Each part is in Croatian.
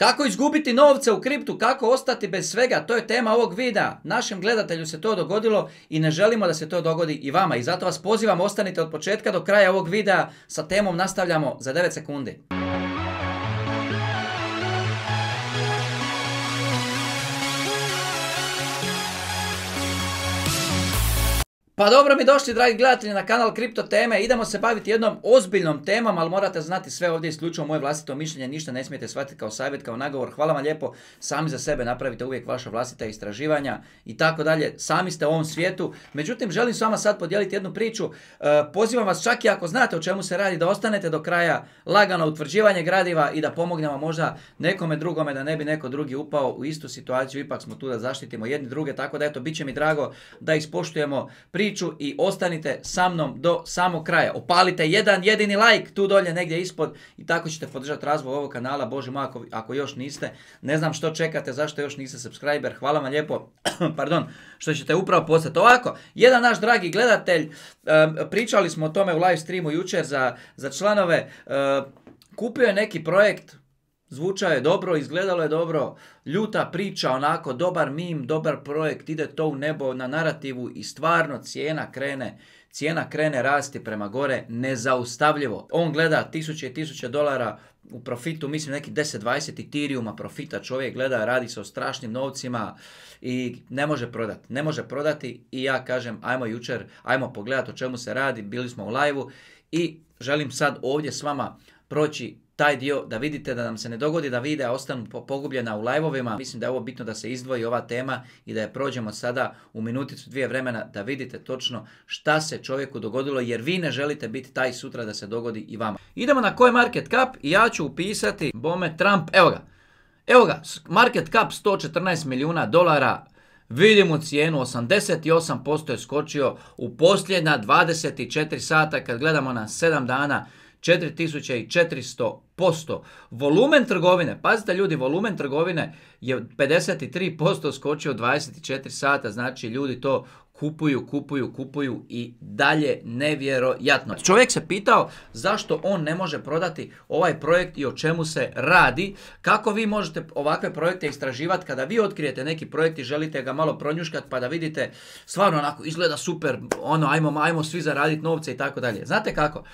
Kako izgubiti novce u kriptu, kako ostati bez svega, to je tema ovog videa. Našem gledatelju se to dogodilo i ne želimo da se to dogodi i vama. I zato vas pozivam, ostanite od početka do kraja ovog videa. Sa temom nastavljamo za 9 sekundi. Pa dobro mi došli dragi gledatelji na kanal Kripto Teme. Idemo se baviti jednom ozbiljnom temom, ali morate znati sve ovdje isključivo moje vlastito mišljenje, ništa ne smijete shvatiti kao savjet, kao nagovor. Hvala vam lijepo, sami za sebe napravite uvijek vaša vlastita istraživanja i tako dalje. Sami ste u ovom svijetu. Međutim, želim s vama sad podijeliti jednu priču. E, pozivam vas čak i ako znate o čemu se radi, da ostanete do kraja lagano utvrđivanje gradiva i da pomognemo možda nekome drugome da ne bi neko drugi upao u istu situaciju. Ipak smo tu da zaštitimo jedni druge, tako da eto, bit će mi drago da ispoštujemo priču i ostanite sa mnom do samog kraja. Opalite jedan jedini like tu dolje negdje ispod i tako ćete podržati razvoj ovog kanala. Bože moj, ako, još niste, ne znam što čekate, zašto još niste subscriber. Hvala vam lijepo, pardon, što ćete upravo postati. Ovako, jedan naš dragi gledatelj, pričali smo o tome u live streamu jučer za, za članove, kupio je neki projekt, Zvučao je dobro, izgledalo je dobro, ljuta priča, onako, dobar mim, dobar projekt, ide to u nebo na narativu i stvarno cijena krene, cijena krene rasti prema gore nezaustavljivo. On gleda tisuće i tisuće dolara u profitu, mislim neki 10-20 Ethereuma profita čovjek gleda, radi se o strašnim novcima i ne može prodati. Ne može prodati i ja kažem ajmo jučer, ajmo pogledati o čemu se radi, bili smo u live i želim sad ovdje s vama proći taj dio da vidite da nam se ne dogodi da videa ostanu pogubljena u live-ovima. Mislim da je ovo bitno da se izdvoji ova tema i da je prođemo sada u minuticu dvije vremena da vidite točno šta se čovjeku dogodilo jer vi ne želite biti taj sutra da se dogodi i vama. Idemo na CoinMarketCap i ja ću upisati bome Trump. Evo ga. Evo ga, market cap 114 milijuna dolara, Vidimo cijenu, 88% je skočio u posljednja 24 sata kad gledamo na 7 dana. 4400%. Volumen trgovine, pazite ljudi, volumen trgovine je 53% skočio 24 sata, znači ljudi to kupuju, kupuju, kupuju i dalje nevjerojatno. Čovjek se pitao zašto on ne može prodati ovaj projekt i o čemu se radi, kako vi možete ovakve projekte istraživati kada vi otkrijete neki projekt i želite ga malo pronjuškati pa da vidite stvarno onako izgleda super, ono ajmo, ajmo svi zaraditi novce i tako dalje. Znate kako?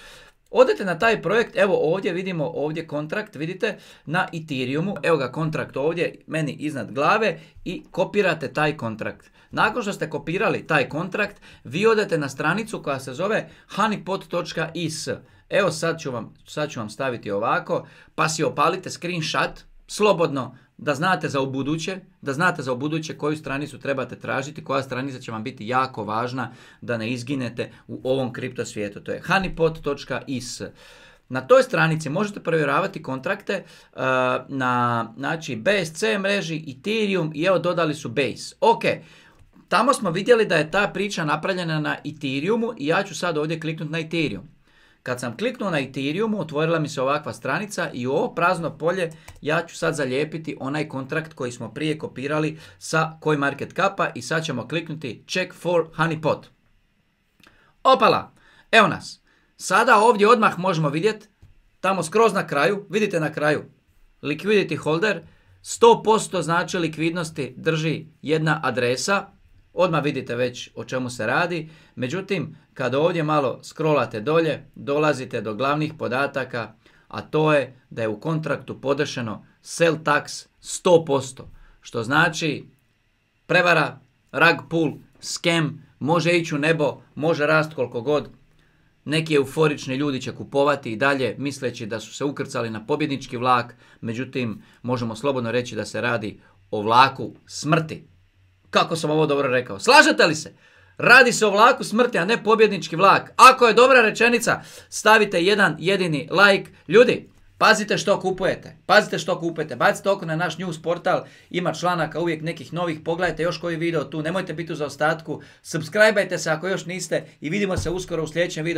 Odete na taj projekt, evo ovdje vidimo ovdje kontrakt, vidite, na Ethereumu, evo ga kontrakt ovdje, meni iznad glave i kopirate taj kontrakt. Nakon što ste kopirali taj kontrakt, vi odete na stranicu koja se zove honeypot.is. Evo sad ću, vam, sad ću vam staviti ovako, pa si opalite screenshot, slobodno, da znate za ubuduće, da znate za ubuduće koju stranicu trebate tražiti, koja stranica će vam biti jako važna da ne izginete u ovom kripto svijetu. To je honeypot.is. Na toj stranici možete provjeravati kontrakte uh, na znači, BSC mreži, Ethereum i evo dodali su Base. Ok, tamo smo vidjeli da je ta priča napravljena na Ethereumu i ja ću sad ovdje kliknuti na Ethereum. Kad sam kliknuo na Ethereumu, otvorila mi se ovakva stranica i u ovo prazno polje ja ću sad zalijepiti onaj kontrakt koji smo prije kopirali sa CoinMarketCapa i sad ćemo kliknuti Check for Honeypot. Opala, evo nas. Sada ovdje odmah možemo vidjeti, tamo skroz na kraju, vidite na kraju, liquidity holder, 100% znači likvidnosti drži jedna adresa, Odmah vidite već o čemu se radi. Međutim, kad ovdje malo scrollate dolje, dolazite do glavnih podataka, a to je da je u kontraktu podešeno sell tax 100%. Što znači prevara, rug pull, scam, može ići u nebo, može rast koliko god. Neki euforični ljudi će kupovati i dalje misleći da su se ukrcali na pobjednički vlak, međutim možemo slobodno reći da se radi o vlaku smrti. Kako sam ovo dobro rekao? Slažete li se? Radi se o vlaku smrti, a ne pobjednički vlak. Ako je dobra rečenica, stavite jedan jedini like. Ljudi, pazite što kupujete. Pazite što kupujete. Bacite oko na naš news portal. Ima članaka uvijek nekih novih. Pogledajte još koji video tu. Nemojte biti u zaostatku. Subscribeajte se ako još niste. I vidimo se uskoro u sljedećem videu.